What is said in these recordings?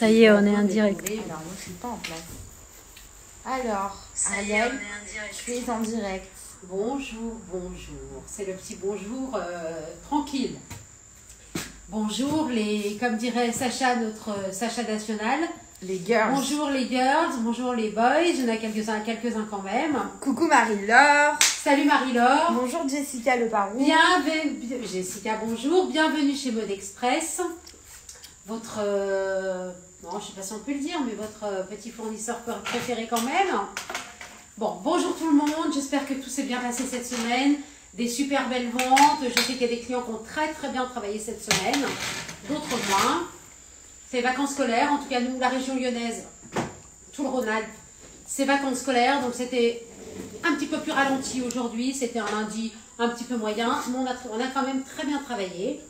Ça y est, on est en direct. Alors, moi, je suis pas en place. Alors, Ariel, tu es en direct. Bonjour, bonjour. C'est le petit bonjour euh, tranquille. Bonjour les, comme dirait Sacha, notre euh, Sacha national. Les girls. Bonjour les girls, bonjour les boys. Il y en a quelques-uns, quelques-uns quand même. Coucou Marie-Laure. Salut Marie-Laure. Bonjour Jessica Le Parou. Bienvenue, Jessica, bonjour. Bienvenue chez Mode Express. Votre, euh, non, je sais pas si on peut le dire, mais votre euh, petit fournisseur préféré quand même. Bon, bonjour tout le monde. J'espère que tout s'est bien passé cette semaine. Des super belles ventes. Je sais qu'il y a des clients qui ont très très bien travaillé cette semaine. D'autres moins. C'est vacances scolaires. En tout cas, nous, la région lyonnaise, tout le Rhône-Alpes, c'est vacances scolaires. Donc c'était un petit peu plus ralenti aujourd'hui. C'était un lundi un petit peu moyen. Mais on a quand même très bien travaillé.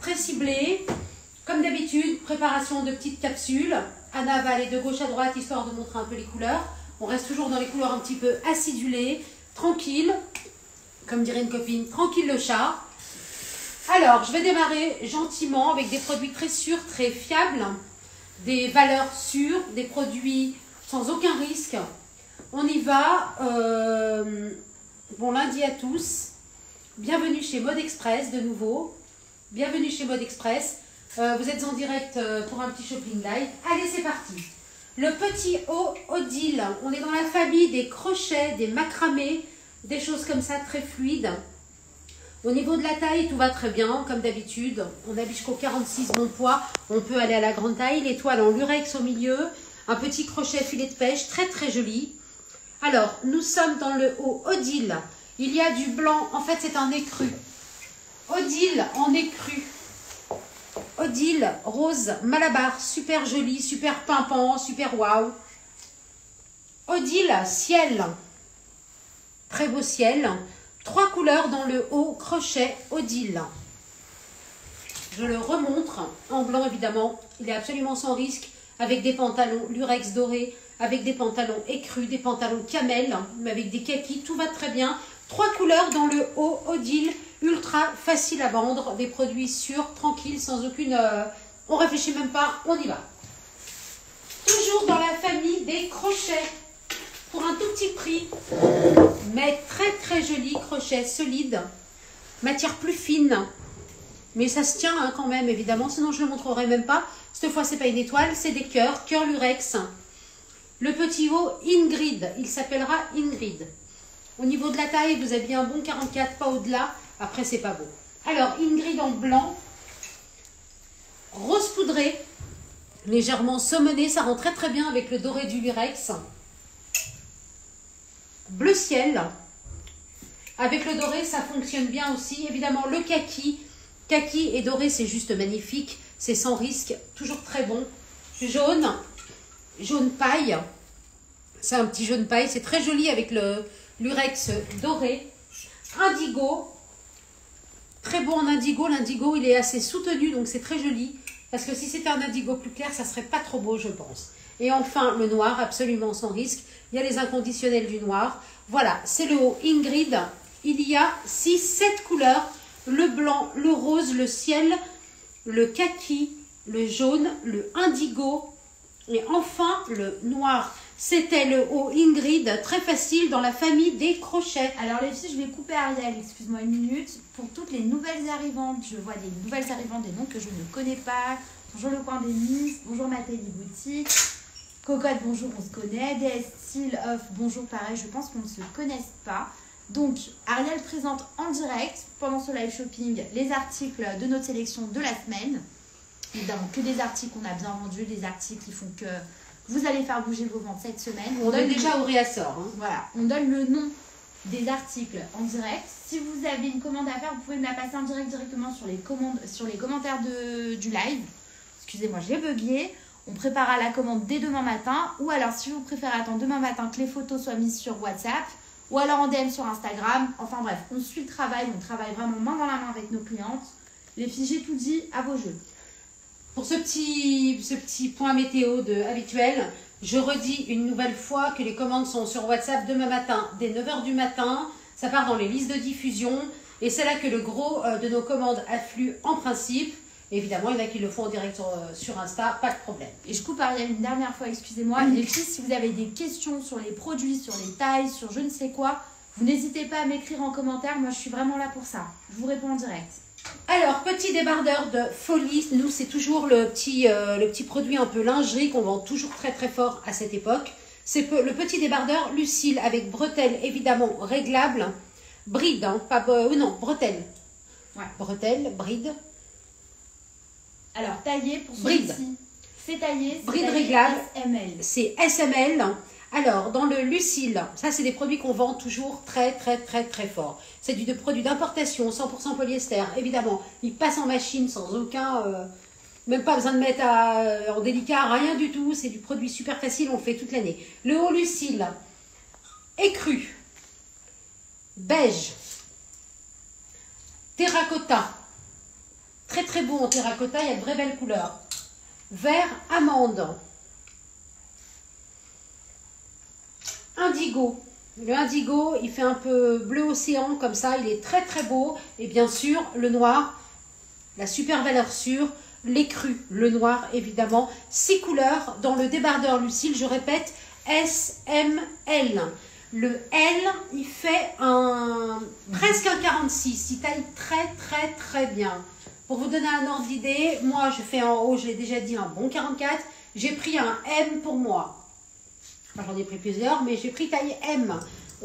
Très ciblé. Comme d'habitude, préparation de petites capsules. Anna va aller de gauche à droite histoire de montrer un peu les couleurs. On reste toujours dans les couleurs un petit peu acidulées, tranquille. Comme dirait une copine, tranquille le chat. Alors, je vais démarrer gentiment avec des produits très sûrs, très fiables, des valeurs sûres, des produits sans aucun risque. On y va. Euh, bon lundi à tous. Bienvenue chez Mode Express de nouveau. Bienvenue chez Mode Express. Euh, vous êtes en direct euh, pour un petit shopping live. Allez, c'est parti. Le petit haut Odile. On est dans la famille des crochets, des macramés, des choses comme ça très fluides. Au niveau de la taille, tout va très bien, comme d'habitude. On habille jusqu'au 46 bon poids. On peut aller à la grande taille. L'étoile en lurex au milieu. Un petit crochet filet de pêche, très très joli. Alors, nous sommes dans le haut Odile. Il y a du blanc. En fait, c'est un écru. Odile en écru. Odile, rose, malabar, super joli, super pimpant, super waouh. Odile, ciel, très beau ciel. Trois couleurs dans le haut crochet Odile. Je le remontre en blanc évidemment. Il est absolument sans risque avec des pantalons lurex dorés, avec des pantalons écrus, des pantalons camel, mais avec des kakis. Tout va très bien. Trois couleurs dans le haut Odile ultra facile à vendre, des produits sûrs, tranquilles, sans aucune... Euh, on réfléchit même pas, on y va. Toujours dans la famille des crochets, pour un tout petit prix, mais très très joli crochet solide, matière plus fine, mais ça se tient hein, quand même évidemment, sinon je ne le montrerai même pas. Cette fois c'est pas une étoile, c'est des cœurs, cœur lurex. Le petit haut Ingrid, il s'appellera Ingrid. Au niveau de la taille, vous avez un bon 44, pas au-delà. Après, c'est pas beau. Alors, Ingrid en blanc, rose poudré, légèrement saumonné, ça rend très très bien avec le doré du lurex. Bleu ciel, avec le doré, ça fonctionne bien aussi. Évidemment, le kaki, kaki et doré, c'est juste magnifique. C'est sans risque, toujours très bon. Jaune, jaune paille. C'est un petit jaune paille, c'est très joli avec le lurex doré. Indigo, Très beau en indigo. L'indigo, il est assez soutenu, donc c'est très joli. Parce que si c'était un indigo plus clair, ça serait pas trop beau, je pense. Et enfin, le noir, absolument sans risque. Il y a les inconditionnels du noir. Voilà, c'est le haut Ingrid. Il y a 6, 7 couleurs. Le blanc, le rose, le ciel, le kaki, le jaune, le indigo et enfin le noir. C'était le haut Ingrid, très facile dans la famille des crochets. Alors les filles, je vais couper Ariel, excuse-moi une minute. Pour toutes les nouvelles arrivantes, je vois des nouvelles arrivantes, des noms que je ne connais pas. Bonjour le coin des Miss, bonjour Mathélie Boutique. Cocotte, bonjour, on se connaît. DS Style Off, bonjour, pareil, je pense qu'on ne se connaisse pas. Donc, Ariel présente en direct, pendant ce live shopping, les articles de notre sélection de la semaine. Évidemment, que des articles qu'on a bien vendus, des articles qui font que vous allez faire bouger vos ventes cette semaine. On, donne déjà au réassort. Hein. Voilà, on donne le nom des articles en direct. Si vous avez une commande à faire, vous pouvez me la passer en direct directement sur les, commandes, sur les commentaires de, du live. Excusez-moi, j'ai bugué. On préparera la commande dès demain matin. Ou alors, si vous préférez attendre demain matin que les photos soient mises sur WhatsApp, ou alors en DM sur Instagram. Enfin bref, on suit le travail. On travaille vraiment main dans la main avec nos clientes. Les filles, j'ai tout dit, à vos jeux. Pour ce petit, ce petit point météo de, habituel, je redis une nouvelle fois que les commandes sont sur WhatsApp demain matin, dès 9h du matin. Ça part dans les listes de diffusion. Et c'est là que le gros euh, de nos commandes afflue en principe. Évidemment, il y en a qui le font en direct sur, euh, sur Insta, pas de problème. Et je coupe Ariel une dernière fois, excusez-moi. Les filles, si vous avez des questions sur les produits, sur les tailles, sur je ne sais quoi, vous n'hésitez pas à m'écrire en commentaire. Moi, je suis vraiment là pour ça. Je vous réponds en direct. Alors, petit débardeur de folie. Nous, c'est toujours le petit, euh, le petit produit un peu lingerie qu'on vend toujours très très fort à cette époque. C'est le petit débardeur Lucille avec bretelles évidemment réglables. Bride, hein, pas euh, non, bretelles. Ouais. Bretelles, bride. Alors, taillé pour Bride. celui-ci. C'est taillé. c'est Bride taillé réglable. SML. C'est SML. Alors, dans le Lucille, ça, c'est des produits qu'on vend toujours très, très, très, très fort. C'est du produit d'importation, 100% polyester. Évidemment, il passe en machine sans aucun. euh, même pas besoin de mettre euh, en délicat, rien du tout. C'est du produit super facile, on le fait toute l'année. Le haut Lucille, écru, beige, terracotta. Très, très beau en terracotta, il y a de vraies belles couleurs. Vert, amande. Indigo. Le indigo, il fait un peu bleu océan comme ça, il est très très beau. Et bien sûr, le noir, la super valeur sûre, l'écru, le noir évidemment. Six couleurs dans le débardeur Lucille, je répète, S, M, L. Le L, il fait un presque un 46, il taille très très très bien. Pour vous donner un ordre d'idée, moi je fais en haut, je l'ai déjà dit, un bon 44. J'ai pris un M pour moi. J'en ai pris plusieurs, mais j'ai pris taille M.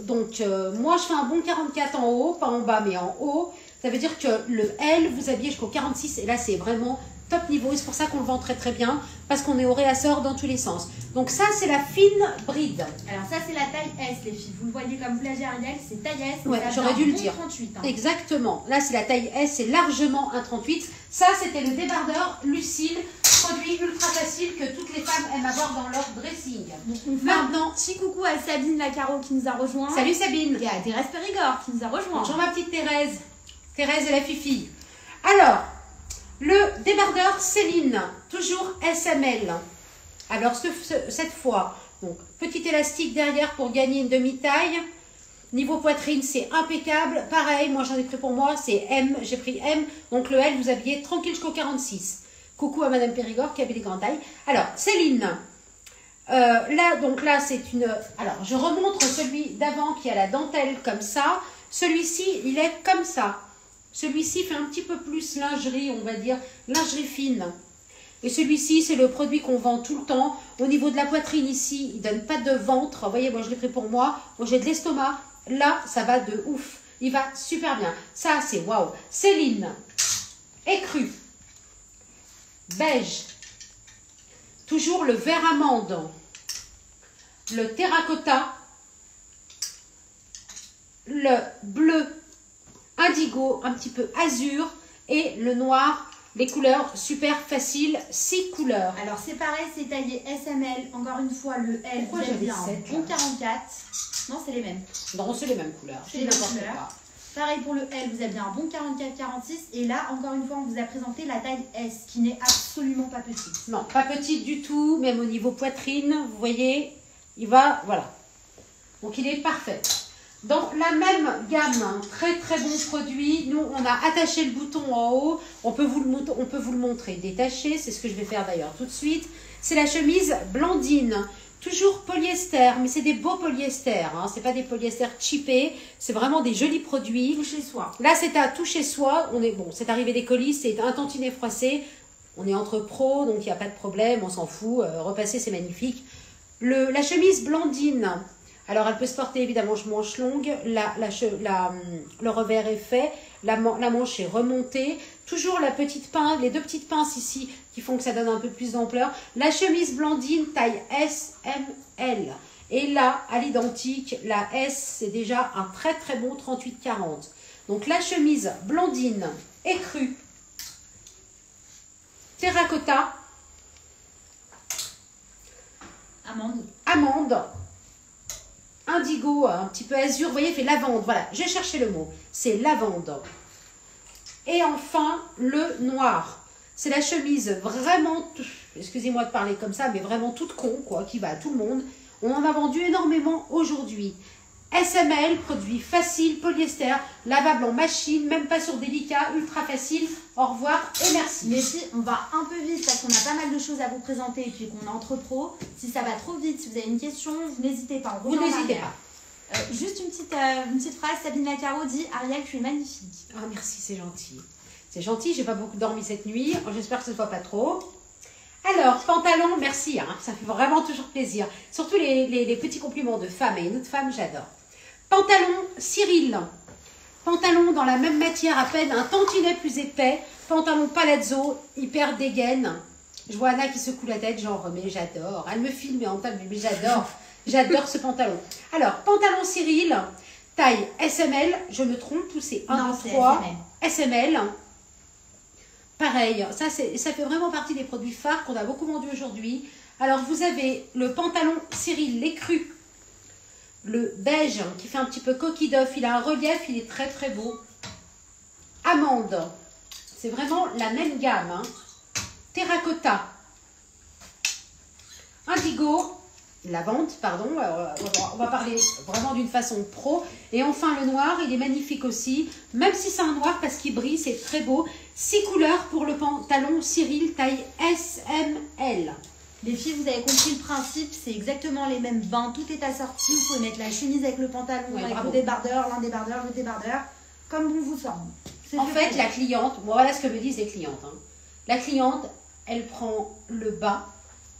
Donc, euh, moi, je fais un bon 44 en haut, pas en bas, mais en haut. Ça veut dire que le L, vous habillez jusqu'au 46, et là, c'est vraiment top niveau. Et c'est pour ça qu'on le vend très très bien, parce qu'on est au réassort dans tous les sens. Donc, ça, c'est la fine bride. Alors, ça, c'est la taille S, les filles. Vous le voyez comme plagiat Ariel, c'est taille S. Ouais, j'aurais dû le dire. 38. hein. Exactement. Là, c'est la taille S, c'est largement un 38. Ça, c'était le débardeur Lucille, produit ultra facile que toutes les femmes aiment avoir dans leur dressing. Donc, Maintenant, petit coucou à Sabine Lacaro qui nous a rejoint. salut Sabine. Et à Thérèse Périgord qui nous a rejoint. Bonjour ma petite Thérèse. Thérèse et la Fifi. Alors, le débardeur Céline, toujours SML. Alors, ce- ce- cette fois, donc, petit élastique derrière pour gagner une demi-taille. Niveau poitrine, c'est impeccable. Pareil, moi j'en ai pris pour moi, c'est M, j'ai pris M. Donc le L, vous habillez tranquille jusqu'au 46. Coucou à Madame Périgord qui avait des grandes tailles. Alors, Céline, euh, là, donc là, c'est une. Alors, je remontre celui d'avant qui a la dentelle comme ça. Celui-ci, il est comme ça. Celui-ci fait un petit peu plus lingerie, on va dire, lingerie fine. Et celui-ci, c'est le produit qu'on vend tout le temps. Au niveau de la poitrine ici, il donne pas de ventre. Vous voyez, moi je l'ai pris pour moi. Moi j'ai de l'estomac. Là, ça va de ouf. Il va super bien. Ça, c'est waouh. Céline, écru, beige, toujours le vert amande, le terracotta, le bleu indigo, un petit peu azur et le noir. Les couleurs super faciles, six couleurs. Alors c'est pareil, c'est taillé SML. Encore une fois, le L, Pourquoi j'avais bien bon là 44. Non, c'est les mêmes. Non, c'est les mêmes couleurs. C'est les mêmes couleurs. quoi. Pareil pour le L, vous avez bien un bon 44-46. Et là, encore une fois, on vous a présenté la taille S, qui n'est absolument pas petite. Non, pas petite du tout, même au niveau poitrine, vous voyez, il va, voilà. Donc il est parfait. Dans la même gamme, un très très bon produit, nous on a attaché le bouton en haut, on peut vous le, mont- on peut vous le montrer détaché, c'est ce que je vais faire d'ailleurs tout de suite. C'est la chemise Blandine, toujours polyester, mais c'est des beaux polyester, hein. c'est pas des polyester cheapés, c'est vraiment des jolis produits. Tout chez soi. Là, c'est à tout chez soi. On est bon, c'est arrivé des colis, c'est un tantinet froissé. On est entre pros, donc il n'y a pas de problème, on s'en fout. Euh, repasser, c'est magnifique. Le, la chemise Blandine. Alors, elle peut se porter évidemment manche longue. La, la, che- la, hum, le revers est fait. La manche est remontée. Toujours la petite pince, les deux petites pinces ici qui font que ça donne un peu plus d'ampleur. La chemise Blandine, taille S, M, L. Et là, à l'identique, la S, c'est déjà un très très bon 38-40. Donc la chemise blondine écrue, terracotta, Amande. amande, indigo, un petit peu azur, vous voyez, fait lavande. Voilà, j'ai cherché le mot. C'est lavande. Et enfin, le noir. C'est la chemise vraiment, excusez-moi de parler comme ça, mais vraiment toute con, quoi, qui va à tout le monde. On en a vendu énormément aujourd'hui. SML, produit facile, polyester, lavable en machine, même pas sur délicat, ultra facile. Au revoir et merci. Mais si on va un peu vite parce qu'on a pas mal de choses à vous présenter et puis qu'on est entre pros. Si ça va trop vite, si vous avez une question, vous n'hésitez pas. on Vous n'hésitez pas. Euh, juste une petite, euh, une petite phrase, Sabine Lacaro dit Ariel, tu es magnifique. Ah merci, c'est gentil. C'est gentil, j'ai pas beaucoup dormi cette nuit. J'espère que ce ne soit pas trop. Alors, pantalon, merci, hein, ça fait vraiment toujours plaisir. Surtout les, les- les petits compliments de femmes et une autre femme, j'adore. Pantalon Cyril. Pantalon dans la même matière, à peine un tantinet plus épais. Pantalon palazzo, hyper dégaine. Je vois Anna qui secoue la tête, genre, mais j'adore. Elle me filme et en table, mais j'adore. J'adore ce pantalon. Alors, pantalon Cyril, taille SML, je me trompe, tous c'est 1, Non, 2, c'est 3. SML. SML. Pareil, ça, ça fait vraiment partie des produits phares qu'on a beaucoup vendus aujourd'hui. Alors, vous avez le pantalon Cyril, l'écru, le beige qui fait un petit peu coquille d'œuf. Il a un relief, il est très très beau. Amande, c'est vraiment la même gamme. hein. Terracotta, indigo, lavande, pardon. Alors, on va- on va parler vraiment d'une façon pro. Et enfin, le noir, il est magnifique aussi. Même si c'est un noir parce qu'il brille, c'est très beau. Six couleurs pour le pantalon Cyril taille SML. Les filles, vous avez compris le principe, c'est exactement les mêmes bains, tout est assorti. Vous pouvez mettre la chemise avec le pantalon, Ouais, avec bravo. le débardeur, l'un débardeur, le débardeur, comme bon vous semble. En fait la cliente, voilà ce que me disent les clientes. hein. La cliente, elle prend le bas,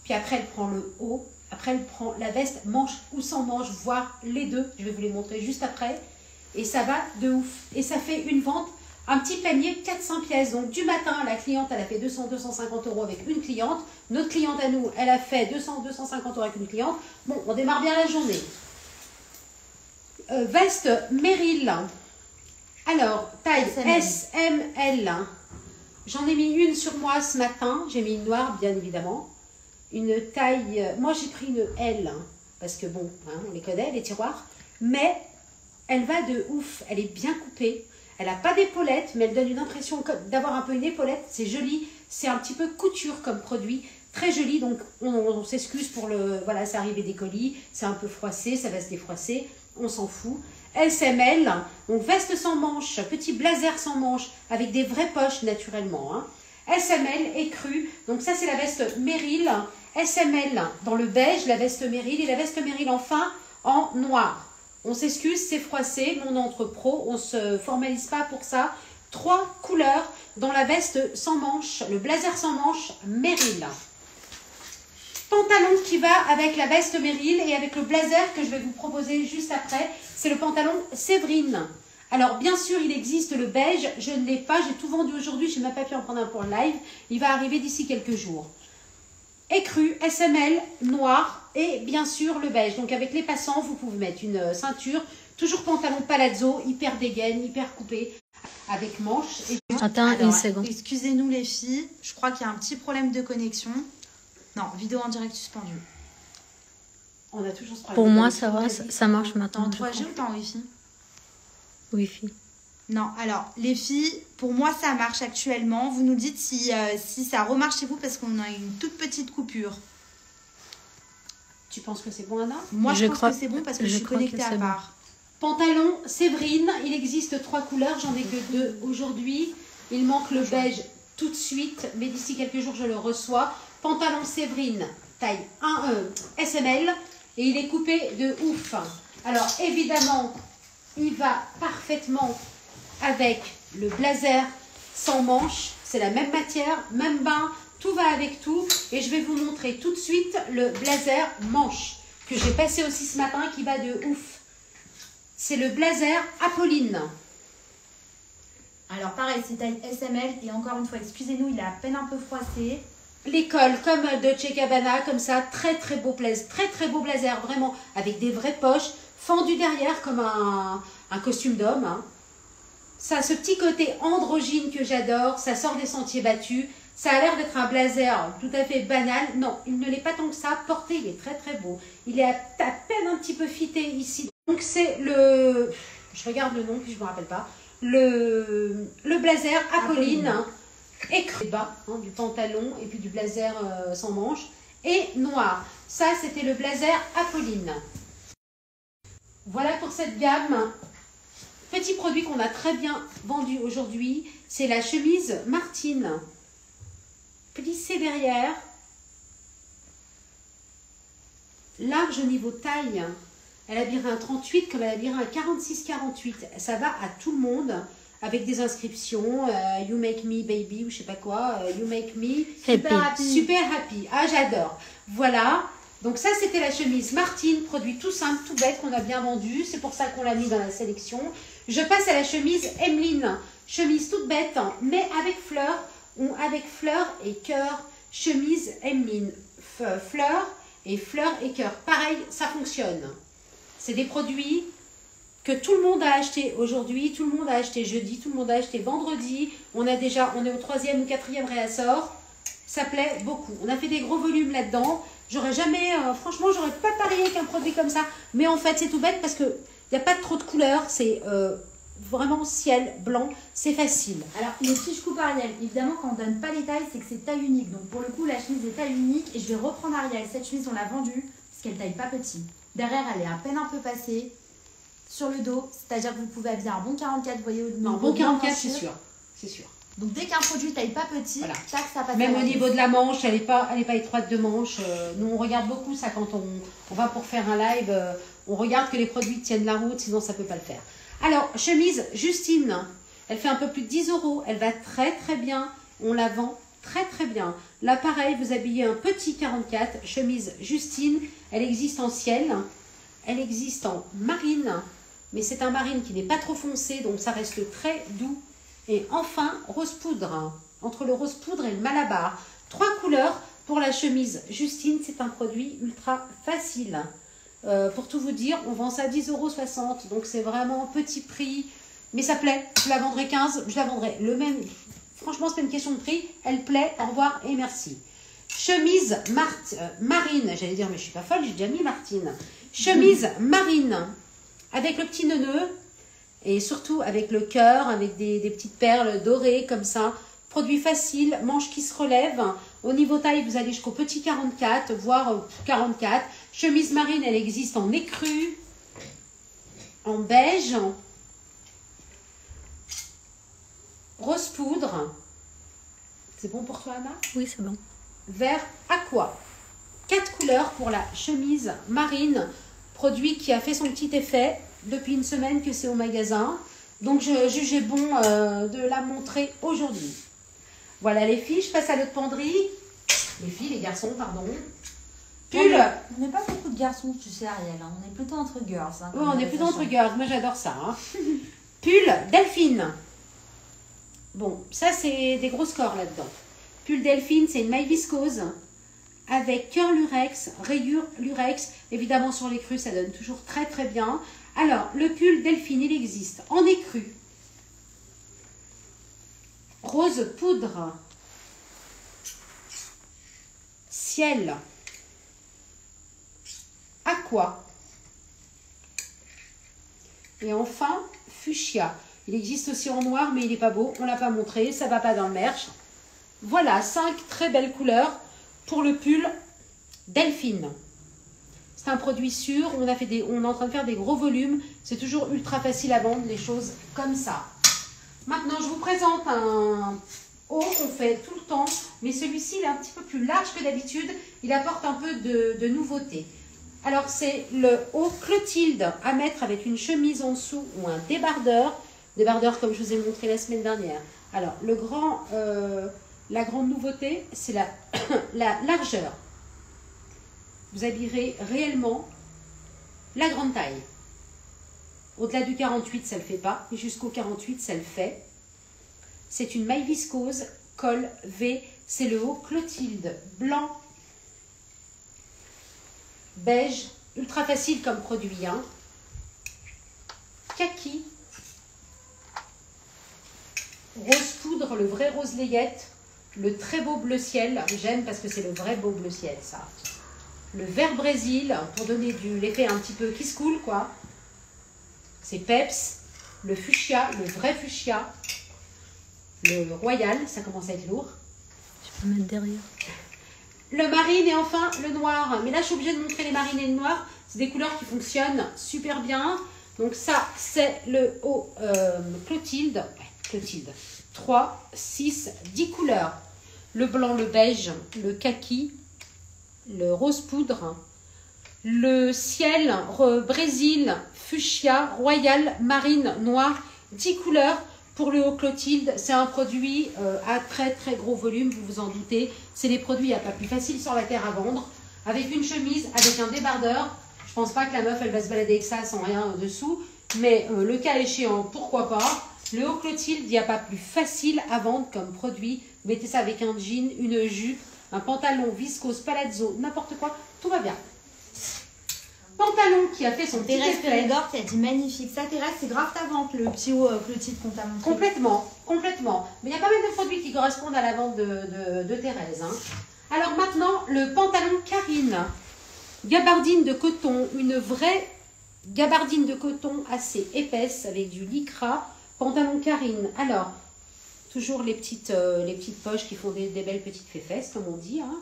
puis après elle prend le haut, après elle prend la veste manche ou sans manche, voire les deux. Je vais vous les montrer juste après. Et ça va de ouf. Et ça fait une vente, un petit panier 400 pièces. Donc du matin, la cliente, elle a fait 200-250 euros avec une cliente. Notre cliente à nous, elle a fait 200-250 euros avec une cliente. Bon, on démarre bien la journée. Euh, veste Meryl. Alors, taille SML. J'en ai mis une sur moi ce matin. J'ai mis une noire, bien évidemment. Une taille. euh, Moi, j'ai pris une L. hein, parce que bon, hein, on les connaît, les tiroirs. Mais elle va de ouf. Elle est bien coupée. Elle n'a pas d'épaulette, mais elle donne une impression d'avoir un peu une épaulette. C'est joli. C'est un petit peu couture comme produit. Très joli. Donc, on, s'excuse pour le. Voilà, c'est arrivé des colis. C'est un peu froissé. Ça va se défroisser. On s'en fout. SML, donc veste sans manches, petit blazer sans manches, avec des vraies poches naturellement. hein. SML écru, donc ça c'est la veste Meryl. SML dans le beige, la veste Meryl, et la veste Meryl enfin en noir. On s'excuse, c'est froissé, mais on est entre pros, on se formalise pas pour ça. Trois couleurs dans la veste sans manches, le blazer sans manches Meryl. Pantalon qui va avec la veste Meryl et avec le blazer que je vais vous proposer juste après, c'est le pantalon Séverine. Alors bien sûr, il existe le beige, je ne l'ai pas, j'ai tout vendu aujourd'hui, je n'ai même pas pu en prendre un pour le live. Il va arriver d'ici quelques jours. Écru, SML, noir et bien sûr le beige. Donc avec les passants, vous pouvez mettre une euh, ceinture, toujours pantalon palazzo, hyper dégaine, hyper coupé, avec manches. Et... Attends Alors, une seconde. Excusez-nous les filles, je crois qu'il y a un petit problème de connexion. Non, vidéo en direct suspendue. On a toujours ce problème Pour moi, ça va, ça, marche en maintenant. je 3G crois. ou en Wi-Fi? Wi-Fi. Non, alors les filles, pour moi ça marche actuellement. Vous nous dites si, euh, si ça remarche chez vous parce qu'on a une toute petite coupure. Tu penses que c'est bon, Anna? Moi je, Je pense crois- que c'est bon parce que je, je suis connectée à bon. part. Pantalon Séverine, il existe trois couleurs, j'en ai que deux aujourd'hui. Il manque le beige tout de suite, mais d'ici quelques jours je le reçois. Pantalon Séverine, taille 1 euh, SML, et il est coupé de ouf. Alors évidemment, il va parfaitement avec le blazer sans manches. C'est la même matière, même bain, tout va avec tout. Et je vais vous montrer tout de suite le blazer manche que j'ai passé aussi ce matin qui va de ouf. C'est le blazer Apolline. Alors pareil, c'est taille SML et encore une fois, excusez-nous, il est à peine un peu froissé. L'école comme de Che comme ça, très très beau blazer, très très beau blazer, vraiment, avec des vraies poches, fendu derrière comme un, un costume d'homme. hein. Ça a ce petit côté androgyne que j'adore, ça sort des sentiers battus, ça a l'air d'être un blazer tout à fait banal. Non, il ne l'est pas tant que ça, porté, il est très très beau. Il est à, peine un petit peu fité ici. Donc c'est le... Je regarde le nom, puis je ne me rappelle pas. Le, le blazer. Apolline. Écrit bas hein, du pantalon et puis du blazer euh, sans manches et noir. Ça, c'était le blazer Apolline. Voilà pour cette gamme. Petit produit qu'on a très bien vendu aujourd'hui, c'est la chemise Martine. Plissée derrière. Large au niveau taille. Elle habillerait un 38 comme elle habillerait un 46-48. Ça va à tout le monde avec des inscriptions. euh, you make me baby ou je sais pas quoi. euh, you make me Super happy. Super happy. Ah, j'adore. Voilà. Donc ça, c'était la chemise Martine, produit tout simple, tout bête, qu'on a bien vendu. C'est pour ça qu'on l'a mis dans la sélection. Je passe à la chemise Emeline. Chemise toute bête, hein, mais avec fleurs ou avec fleurs et cœur. Chemise Emeline. Fleurs et fleurs et cœur. Pareil, ça fonctionne. C'est des produits que tout le monde a acheté aujourd'hui, tout le monde a acheté jeudi, tout le monde a acheté vendredi. On a déjà, on est au troisième ou quatrième réassort. Ça plaît beaucoup. On a fait des gros volumes là-dedans. J'aurais jamais, euh, franchement, j'aurais pas parié qu'un produit comme ça. Mais en fait, c'est tout bête parce que il n'y a pas trop de couleurs. C'est euh, vraiment ciel blanc. C'est facile. Alors, les fiches coupe Ariel, évidemment, quand on donne pas les tailles, c'est que c'est taille unique. Donc, pour le coup, la chemise est taille unique. Et je vais reprendre Ariel. Cette chemise, on l'a vendue parce qu'elle taille pas petit. Derrière, elle est à peine un peu passée. Sur le dos, c'est-à-dire que vous pouvez habiller un bon 44, vous voyez niveau bon 44, bien c'est sûr. C'est sûr. Donc, dès qu'un produit taille pas petit, Voilà. tac, ça passe Même à au niveau de la manche, elle n'est pas, elle est pas étroite de manche. Euh, nous, on regarde beaucoup ça quand on, on va pour faire un live. euh, on regarde que les produits tiennent la route, sinon ça peut pas le faire. Alors, chemise Justine, elle fait un peu plus de 10 euros. Elle va très très bien. On la vend très très bien. Là, pareil, vous habillez un petit 44, chemise Justine. Elle existe en ciel. Elle existe en marine. Mais c'est un marine qui n'est pas trop foncé, donc ça reste très doux. Et enfin, rose poudre. Entre le rose poudre et le malabar. Trois couleurs pour la chemise Justine. C'est un produit ultra facile. Euh, pour tout vous dire, on vend ça à 10,60 euros. Donc c'est vraiment petit prix. Mais ça plaît. Je la vendrai 15. Je la vendrai le même. Franchement, c'est pas une question de prix. Elle plaît. Au revoir et merci. Chemise euh, marine. J'allais dire, mais je suis pas folle. J'ai déjà mis Martine. Chemise marine. Avec le petit neuneu. Et surtout avec le cœur, avec des, des petites perles dorées comme ça. Produit facile, manche qui se relève. Au niveau taille, vous allez jusqu'au petit 44, voire euh, 44. Chemise marine, elle existe en écru, en beige, rose poudre. C'est bon pour toi, Anna? Oui, c'est bon. vert aqua. Quatre couleurs pour la chemise marine, produit qui a fait son petit effet depuis une semaine que c'est au magasin. Donc je jugeais bon euh, de la montrer aujourd'hui. Voilà les filles, je passe à l'autre penderie. Les filles, les garçons, pardon. Pull. On n'est pas beaucoup de garçons, tu sais, Ariel. hein. On est plutôt entre girls. hein, Ouais, on est plutôt entre girls, moi j'adore ça. hein. Pull Delphine. Bon, ça c'est des gros scores là-dedans. Pull Delphine, c'est une maille viscose avec cœur lurex, rayure lurex. Évidemment sur les crus, ça donne toujours très très bien. Alors, le pull Delphine, il existe en écru. Rose poudre. Ciel. Aqua. Et enfin, fuchsia. Il existe aussi en noir, mais il n'est pas beau. On l'a pas montré, ça va pas dans le merch. Voilà, cinq très belles couleurs pour le pull Delphine. C'est un produit sûr. On, a fait des, on est en train de faire des gros volumes. C'est toujours ultra facile à vendre, les choses comme ça. Maintenant, je vous présente un haut qu'on fait tout le temps. Mais celui-ci, il est un petit peu plus large que d'habitude. Il apporte un peu de, nouveauté. Alors, c'est le haut Clotilde à mettre avec une chemise en dessous ou un débardeur. Débardeur comme je vous ai montré la semaine dernière. Alors, le grand, euh, la grande nouveauté, c'est la, la largeur. Vous habillerez réellement la grande taille. Au-delà du 48, ça ne le fait pas. Mais jusqu'au 48, ça le fait. C'est une maille viscose, col V. C'est le haut Clotilde blanc beige, ultra facile comme produit. Hein. Kaki, rose poudre, le vrai rose layette, le très beau bleu ciel. J'aime parce que c'est le vrai beau bleu ciel, ça. Le vert Brésil, pour donner du l'effet un petit peu qui se coule, quoi. C'est peps. Le fuchsia, le vrai fuchsia. Le royal, ça commence à être lourd. Je peux mettre derrière. le marine et enfin le noir. Mais là, je suis obligée de montrer les marines et le noir. C'est des couleurs qui fonctionnent super bien. Donc ça, c'est le haut euh, Clotilde. Ouais, Clotilde. 3, 6, 10 couleurs. Le blanc, le beige, le kaki, le rose poudre, le ciel, Brésil, fuchsia, royal, marine, noir, 10 couleurs pour le haut Clotilde. C'est un produit euh, à très très gros volume, vous vous en doutez. C'est les produits, a pas plus facile sur la terre à vendre. Avec une chemise, avec un débardeur. Je pense pas que la meuf, elle va se balader avec ça sans rien dessous. Mais euh, le cas échéant, pourquoi pas? Le haut Clotilde, il n'y a pas plus facile à vendre comme produit. Mettez ça avec un jean, une jupe, un pantalon viscose, palazzo, n'importe quoi, tout va bien. Pantalon qui a fait son effet. Périgord qui a dit magnifique. Ça, Thérèse, c'est grave ta vente, le petit haut euh, qu'on t'a montré. Complètement, complètement. Mais il y a pas mal de produits qui correspondent à la vente de, de- de Thérèse. hein. Alors maintenant, le pantalon Karine. Gabardine de coton, une vraie gabardine de coton assez épaisse avec du lycra. Pantalon Karine. Alors, toujours les petites, euh, les petites poches qui font des, belles petites fesses, comme on dit. hein.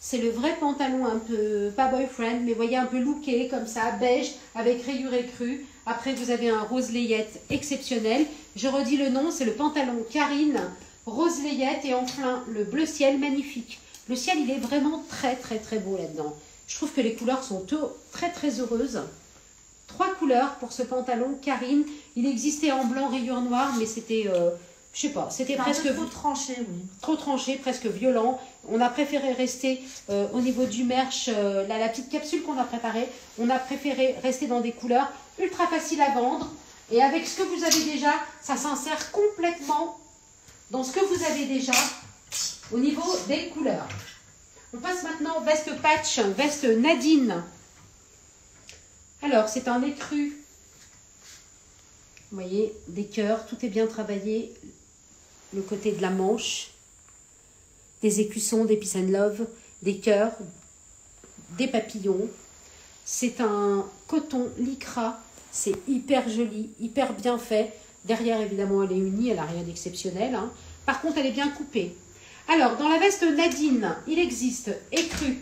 C'est le vrai pantalon un peu, pas boyfriend, mais voyez, un peu looké comme ça, beige, avec rayures écrues. Après, vous avez un rose layette exceptionnel. Je redis le nom, c'est le pantalon Karine, rose layette et enfin le bleu ciel magnifique. Le ciel, il est vraiment très très très beau là-dedans. Je trouve que les couleurs sont très très heureuses. Trois couleurs pour ce pantalon Karine. Il existait en blanc, rayures noires, mais c'était, euh, je sais pas, c'était presque trop tranché, oui. trop tranché, presque violent. On a préféré rester euh, au niveau du merch, euh, la, la petite capsule qu'on a préparée, on a préféré rester dans des couleurs ultra faciles à vendre. Et avec ce que vous avez déjà, ça s'insère complètement dans ce que vous avez déjà au niveau des couleurs. On passe maintenant veste patch, veste Nadine. Alors, c'est un écru. Vous voyez, des cœurs, tout est bien travaillé. Le côté de la manche, des écussons, des peace love, des cœurs, des papillons. C'est un coton lycra, c'est hyper joli, hyper bien fait. Derrière, évidemment, elle est unie, elle n'a rien d'exceptionnel. hein. Par contre, elle est bien coupée. Alors, dans la veste Nadine, il existe écru.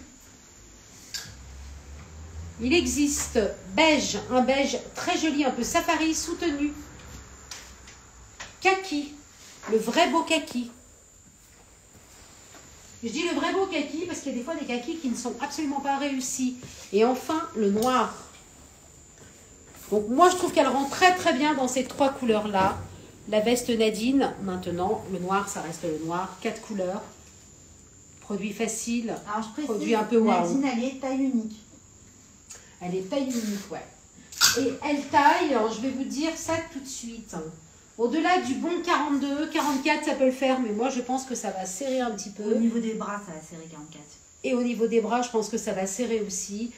Il existe beige, un beige très joli, un peu safari, soutenu. Kaki, le vrai beau kaki. Je dis le vrai beau kaki parce qu'il y a des fois des kakis qui ne sont absolument pas réussis. Et enfin, le noir. Donc moi, je trouve qu'elle rend très très bien dans ces trois couleurs-là. La veste Nadine, maintenant, le noir, ça reste le noir. Quatre couleurs. Produit facile. Alors, je précise, Produit un peu wow. Nadine, elle est taille unique. Elle est taille unique, ouais. Et elle taille, je vais vous dire ça tout de suite. Au-delà du bon 42, 44, ça peut le faire, mais moi je pense que ça va serrer un petit Au peu. niveau des bras, ça va serrer 44. Et au niveau des bras, je pense que ça va serrer aussi.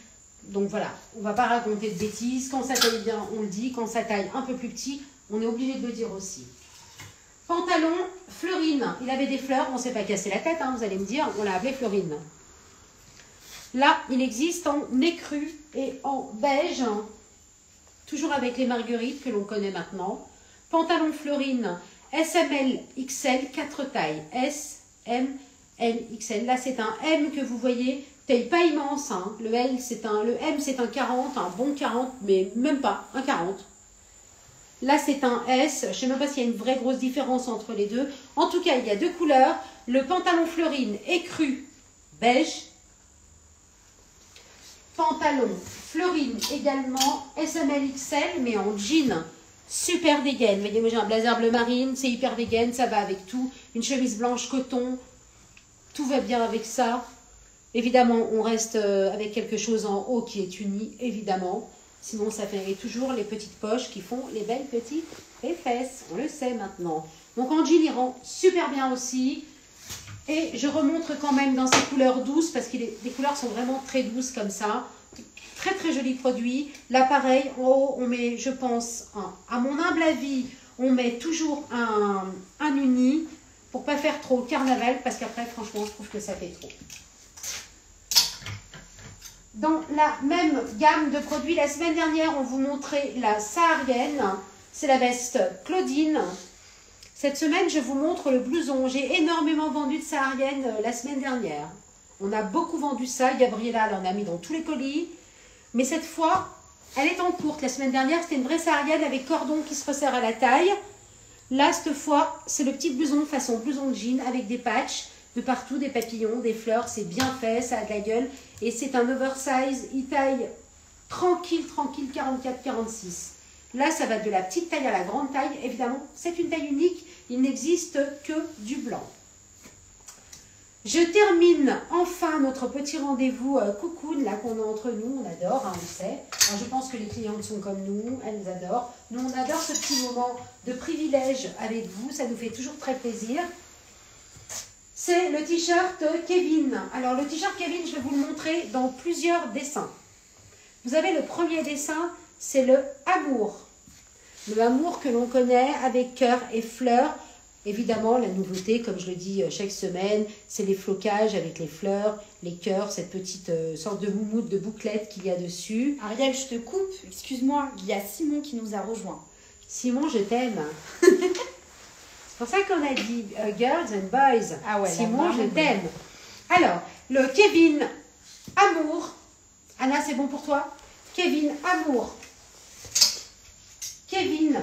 Donc voilà, on va pas raconter de bêtises. Quand ça taille bien, on le dit. Quand ça taille un peu plus petit, on est obligé de le dire aussi. Pantalon, Fleurine. Il avait des fleurs, on s'est pas cassé la tête, hein, vous allez me dire. On l'a appelé Fleurine. Là, il existe en écru et en beige. Toujours avec les marguerites que l'on connaît maintenant. Pantalon Fleurine, SML XL, 4 tailles. S, M, L, XL. Là, c'est un M que vous voyez, taille pas immense. hein. Le L, un, le M, c'est un 40, un bon 40, mais même pas, un 40. Là, c'est un S. Je sais même pas s'il y a une vraie grosse différence entre les deux. En tout cas, il y a deux couleurs. Le pantalon Fleurine écru beige. Pantalon Fleurine également, SML XL, mais en jean. Super dégaine. Vous voyez, moi j'ai un blazer bleu marine, c'est hyper dégaine, ça va avec tout. Une chemise blanche coton, tout va bien avec ça. Évidemment, on reste euh, avec quelque chose en haut qui est uni, évidemment. Sinon, ça fait toujours les petites poches qui font les belles petites fesses. On le sait maintenant. Donc en jean, il rend super bien aussi. Et je remontre quand même dans ces couleurs douces, parce que les, les couleurs sont vraiment très douces comme ça. Très très joli produit. Là pareil, en haut on met, je pense, à mon humble avis, on met toujours un, un uni pour pas faire trop carnaval, parce qu'après franchement je trouve que ça fait trop. Dans la même gamme de produits, la semaine dernière on vous montrait la saharienne, c'est la veste Claudine. Cette semaine, je vous montre le blouson. J'ai énormément vendu de saharienne euh, la semaine dernière. On a beaucoup vendu ça. Gabriella elle en a mis dans tous les colis. Mais cette fois, elle est en courte. La semaine dernière, c'était une vraie saharienne avec cordon qui se resserre à la taille. Là, cette fois, c'est le petit blouson façon blouson de jean avec des patchs de partout, des papillons, des fleurs. C'est bien fait, ça a de la gueule. Et c'est un oversize. Il taille tranquille, tranquille, 44-46. Là, ça va de la petite taille à la grande taille. Évidemment, c'est une taille unique. Il n'existe que du blanc. Je termine enfin notre petit rendez-vous euh, cocoon, là qu'on a entre nous, on adore, hein, on sait. Alors, je pense que les clientes sont comme nous, elles adorent. Nous, on adore ce petit moment de privilège avec vous, ça nous fait toujours très plaisir. C'est le t-shirt Kevin. Alors, le t-shirt Kevin, je vais vous le montrer dans plusieurs dessins. Vous avez le premier dessin, c'est le amour. Le amour que l'on connaît avec cœur et fleurs. Évidemment, la nouveauté, comme je le dis euh, chaque semaine, c'est les flocages avec les fleurs, les cœurs, cette petite euh, sorte de moumoute, de bouclette qu'il y a dessus. Ariel, je te coupe, excuse-moi, il y a Simon qui nous a rejoint. Simon, je t'aime. c'est pour ça qu'on a dit euh, girls and boys. Ah ouais, Simon, je t'aime. Alors, le Kevin Amour. Anna, c'est bon pour toi? Kevin Amour. Kevin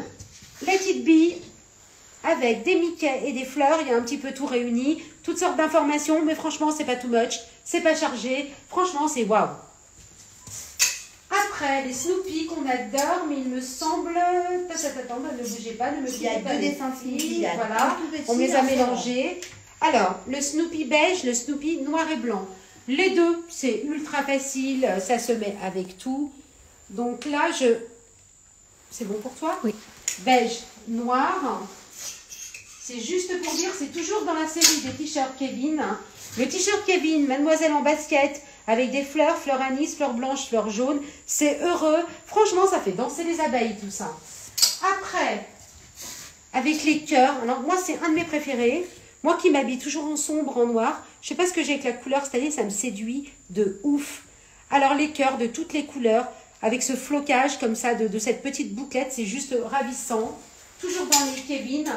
Let It Be avec des Mickey et des fleurs. Il y a un petit peu tout réuni. Toutes sortes d'informations, mais franchement, c'est pas too much. C'est pas chargé. Franchement, c'est waouh. Après, les Snoopy qu'on adore, mais il me semble. Attends, attends, attends, ne bougez pas, ne me Il y a deux dessins. Snoopy, Voilà, on les a mélangés. Alors, le Snoopy beige, le Snoopy noir et blanc. Les deux, c'est ultra facile, ça se met avec tout. Donc là, je. C'est bon pour toi? Oui. Beige, noir. C'est juste pour dire, c'est toujours dans la série des t-shirts Kevin. Le t-shirt Kevin, mademoiselle en basket, avec des fleurs, fleurs anis, fleurs blanches, fleurs jaunes. C'est heureux. Franchement, ça fait danser les abeilles, tout ça. Après, avec les cœurs. Alors moi, c'est un de mes préférés. Moi qui m'habille toujours en sombre, en noir. Je sais pas ce que j'ai avec la couleur cette année, ça me séduit de ouf. Alors les cœurs de toutes les couleurs, avec ce flocage comme ça de, de cette petite bouclette, c'est juste ravissant. Toujours dans les Kevin.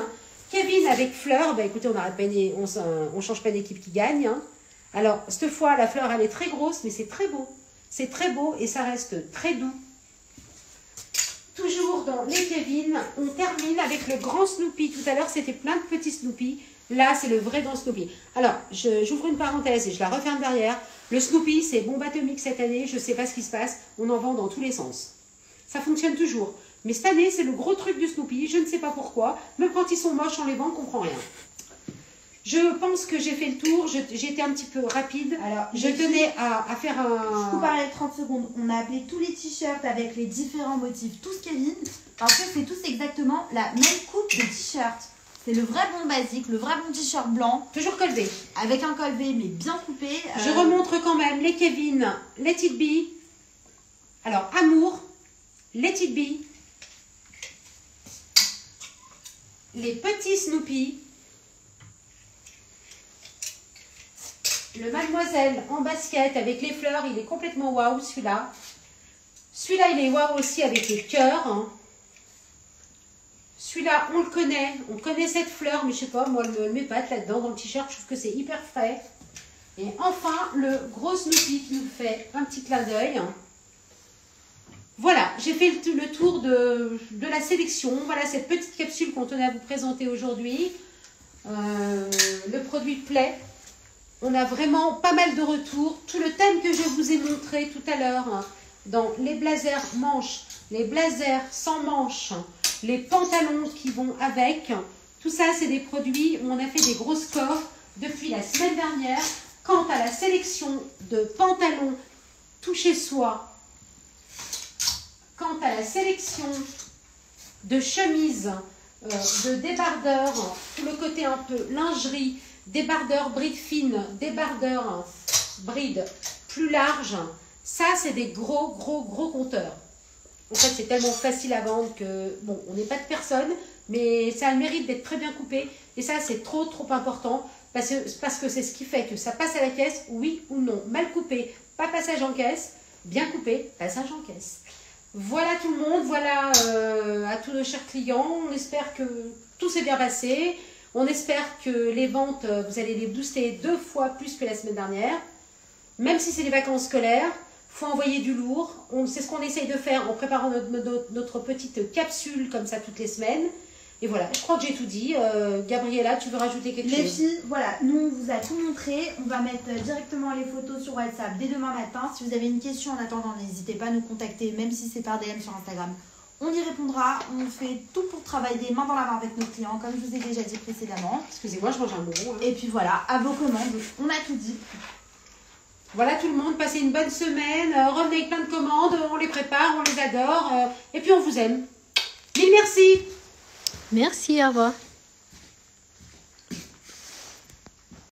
Kevin avec fleurs, bah écoutez, on arrête pas une- on, on change pas d'équipe qui gagne. hein. Alors cette fois, la fleur elle est très grosse, mais c'est très beau. C'est très beau et ça reste très doux. Toujours dans les Kevin, on termine avec le grand Snoopy. Tout à l'heure, c'était plein de petits Snoopy. Là, c'est le vrai grand Snoopy. Alors, j'ouvre une parenthèse et je la referme derrière. Le Snoopy, c'est bombe atomique cette année. Je ne sais pas ce qui se passe. On en vend dans tous les sens. Ça fonctionne toujours. Mais cette année, c'est le gros truc du Snoopy. Je ne sais pas pourquoi. Même quand ils sont moches, on les vend, on comprend rien. Je pense que j'ai fait le tour. Je- J'ai été un petit peu rapide. Alors, Je les tenais à, à faire Je coupe un... avec 30 secondes. On a appelé tous les t-shirts avec les différents motifs, tous Kevin, parce que c'est tous exactement la même coupe de t-shirt. C'est le vrai bon basique, le vrai bon t-shirt blanc, Toujours colvé. avec un col V mais bien coupé. Je Euh, remontre quand même les Kevin, Let It Be. Alors, Amour, Let It Be. Les petits Snoopy. Le Mademoiselle en basket avec les fleurs, il est complètement waouh celui-là. Celui-là, il est waouh aussi avec les cœurs. hein. Celui-là, on le connaît. On connaît cette fleur, mais je sais pas, moi, elle me- elle m'épate là-dedans dans le t-shirt. Je trouve que c'est hyper frais. Et enfin, le gros Snoopy qui nous fait un petit clin d'œil. Voilà, j'ai fait le, tour de, la sélection. Voilà cette petite capsule qu'on tenait à vous présenter aujourd'hui. Euh, le produit plaît. On a vraiment pas mal de retours. Tout le thème que je vous ai montré tout à l'heure, dans les blazers manches, les blazers sans manches, les pantalons qui vont avec, tout ça, c'est des produits où on a fait des gros scores depuis la semaine dernière. Quant à la sélection de pantalons tout chez soi, quant à la sélection de chemises, euh, de débardeurs, tout le côté un peu lingerie, débardeurs bride fine, débardeurs bride plus large, ça c'est des gros gros gros compteurs. En fait c'est tellement facile à vendre que bon on n'est pas de personne, mais ça a le mérite d'être très bien coupé et ça c'est trop trop important parce parce que c'est ce qui fait que ça passe à la caisse, oui ou non. Mal coupé, pas passage en caisse, bien coupé, passage en caisse. Voilà tout le monde, voilà euh, à tous nos chers clients. On espère que tout s'est bien passé. On espère que les ventes, euh, vous allez les booster deux fois plus que la semaine dernière. Même si c'est les vacances scolaires, faut envoyer du lourd. C'est ce qu'on essaye de faire en préparant notre petite capsule comme ça toutes les semaines. Et voilà, je crois que j'ai tout dit. Euh, Gabriella, tu veux rajouter quelque Les chose? filles, voilà, nous on vous a tout montré. On va mettre euh, directement les photos sur WhatsApp dès demain matin. Si vous avez une question en attendant, n'hésitez pas à nous contacter, même si c'est par DM sur Instagram. On y répondra. On fait tout pour travailler main dans la main avec nos clients, comme je vous ai déjà dit précédemment. Excusez-moi, je mange un bonbon. hein. Et puis voilà, à vos commandes. On a tout dit. Voilà tout le monde, passez une bonne semaine. Euh, revenez avec plein de commandes, on les prépare, on les adore. euh, et puis on vous aime. Mille merci Merci, au revoir.